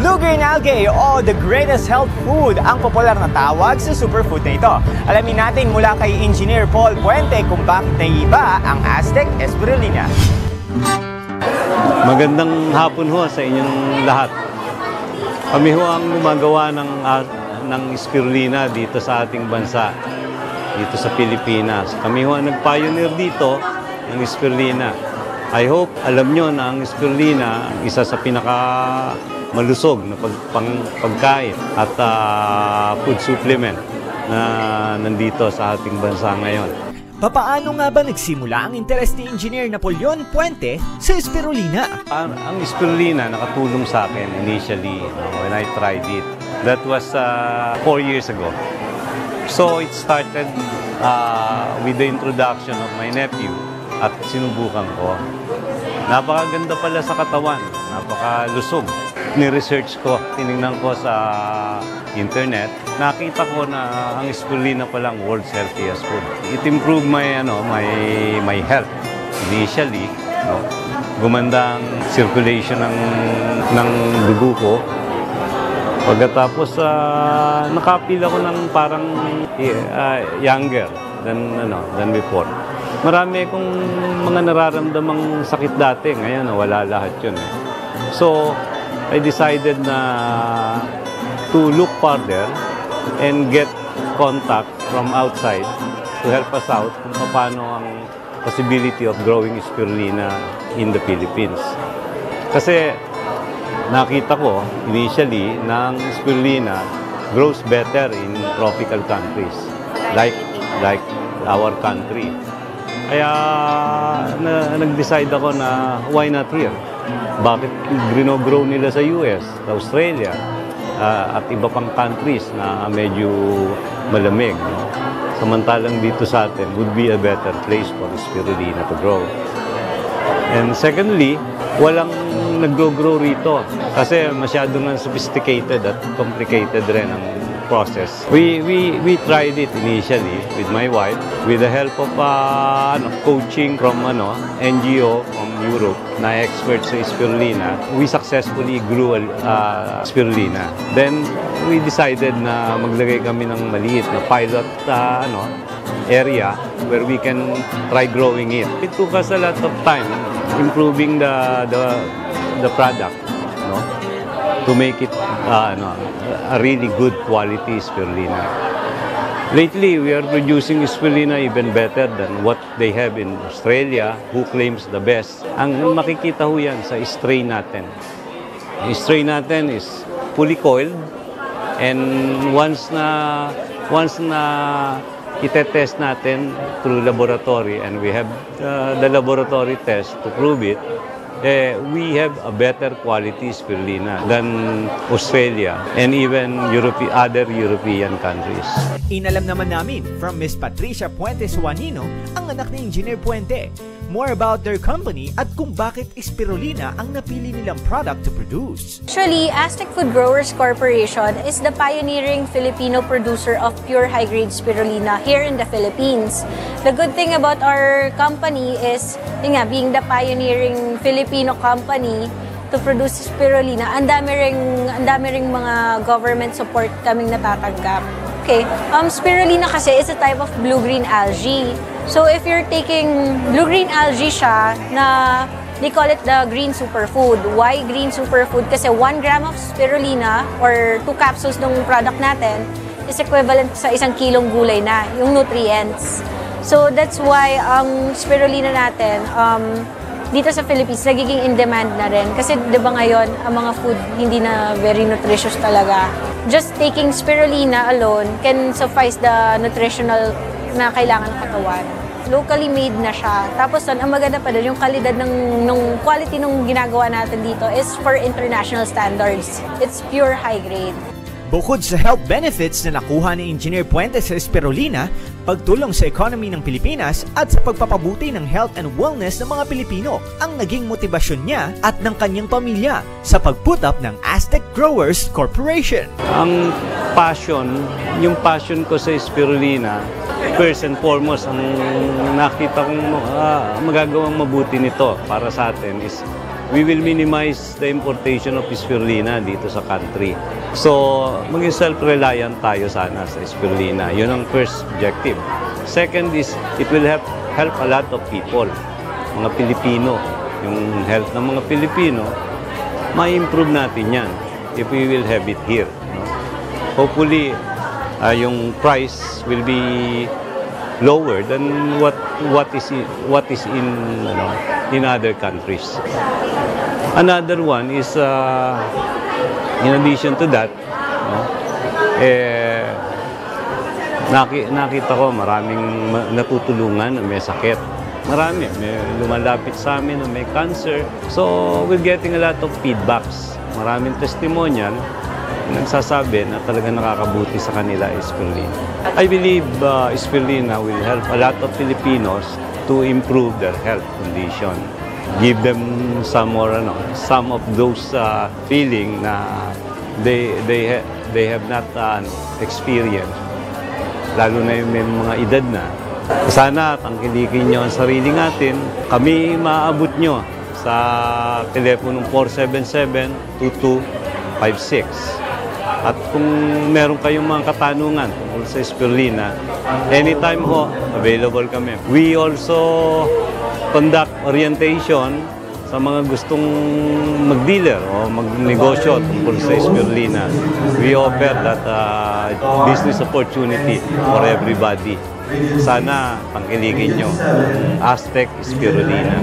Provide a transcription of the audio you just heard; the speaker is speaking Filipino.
Blue green algae o the greatest health food ang popular na tawag sa superfood na ito. Alamin natin mula kay Engineer Paul Puente kung bakit naiiba ang Aztec spirulina. Magandang hapon ho sa inyong lahat. Kami ho ang gumagawa ng, ah, ng spirulina dito sa ating bansa, dito sa Pilipinas. Kami ho ang nag-pioneer dito ng spirulina. I hope alam nyo na ang spirulina ang isa sa pinaka malusog na pag, pang, pagkain at ah, food supplement na nandito sa ating bansa ngayon. Papaano nga ba nagsimula ang interes ni Engineer Napoleon Puente sa spirulina? Ang, ang spirulina nakatulong sa akin initially uh, when I tried it. That was uh, four years ago. So it started uh, with the introduction of my nephew at sinubukan ko. Napakaganda pala sa katawan, napakalusog. Ni-research ko, tinignan ko sa internet, nakita ko na ang spirulina palang world's healthiest food. It improved my ano, my my health initially, no. Gumanda ang circulation ng ng dugo ko. Pagkatapos uh, nakapil ako ng parang uh, younger than ano than before. Marami akong mga nararamdamang sakit dati, ngayon wala lahat 'yun. Eh. So I decided na to look further and get contact from outside to help us out kung paano ang possibility of growing spirulina in the Philippines. Kasi nakita ko initially ang spirulina grows better in tropical countries like like our country. Kaya na, nag-decide ako na why not here? Bakit grow nila sa US, sa Australia, uh, at iba pang countries na medyo malamig. No? Samantalang dito sa atin would be a better place for spirulina to grow. And secondly, walang nag-grow rito kasi masyado nga sophisticated at complicated rin ang process. We, we, we tried it initially with my wife with the help of uh, ano, coaching from ano, NGO from Europe na expert sa spirulina. We successfully grew uh, spirulina. Then we decided na maglagay kami ng maliit na pilot uh, ano, area where we can try growing it. It took us a lot of time improving the the the product, no? To make it uh, ano, a really good quality spirulina. Lately, we are producing spirulina even better than what they have in Australia, who claims the best. Ang makikita ho yan sa strain natin. Yung strain natin is fully coiled and once na once na itetest natin through laboratory and we have uh, the laboratory test to prove it, eh, we have a better quality spirulina than Australia and even Europe, other European countries. Inalam naman namin from Miss Patricia Puente Suanino, ang anak ni Engineer Puente, more about their company at kung bakit spirulina ang napili nilang product to produce. Actually, Aztec Food Growers Corporation is the pioneering Filipino producer of pure high-grade spirulina here in the Philippines. The good thing about our company is, yun nga, being the pioneering Filipino company to produce spirulina, ang dami ring, ang dami ring mga government support kaming natatanggap. Okay, um, spirulina kasi is a type of blue-green algae. So if you're taking blue-green algae siya na they call it the green superfood. Why green superfood? Kasi 1 gram of spirulina or 2 capsules ng product natin is equivalent sa isang kilong gulay na, yung nutrients. So that's why ang spirulina natin, um, dito sa Philippines, nagiging in demand na rin. Kasi di ba ngayon, ang mga food hindi na very nutritious talaga. Just taking spirulina alone can suffice the nutritional na kailangan ng katawan. Locally made na siya. Tapos doon, ang maganda pa doon, yung kalidad ng, ng quality ng ginagawa natin dito is for international standards. It's pure high grade. Bukod sa health benefits na nakuha ni Engineer Puente sa spirulina, pagtulong sa economy ng Pilipinas at sa pagpapabuti ng health and wellness ng mga Pilipino ang naging motibasyon niya at ng kanyang pamilya sa pag-put up ng Aztec Growers Corporation. Ang passion, yung passion ko sa spirulina, first and foremost, ang nakita kong uh, magagawang mabuti nito para sa atin is we will minimize the importation of spirulina dito sa country. So, maging self-reliant tayo sana sa spirulina. Yun ang first objective. Second is, it will help, help a lot of people, mga Pilipino. Yung health ng mga Pilipino, ma-improve natin yan if we will have it here. No? Hopefully, uh, yung price will be lower than what what is what is in ano, in other countries. Another one is uh, in addition to that, no, eh, naki, nakita ko maraming ma- natutulungan na may sakit. Marami, may lumalapit sa amin na may cancer. So, we're getting a lot of feedbacks. Maraming testimonial nagsasabi na talaga nakakabuti sa kanila is. I believe uh, spirulina will help a lot of Filipinos to improve their health condition. Give them some more, ano, some of those uh, feeling na they they ha- they have not uh, experienced. Lalo na yung may mga edad na. Sana tangkilikin nyo ang sarili natin. Kami maaabot nyo sa teleponong 477-2256. At kung meron kayong mga katanungan tungkol sa spirulina, anytime ho, available kami. We also conduct orientation sa mga gustong mag-dealer o magnegosyo tungkol sa spirulina. We offer that uh, business opportunity for everybody. Sana pangkiligin nyo Aztec Spirulina.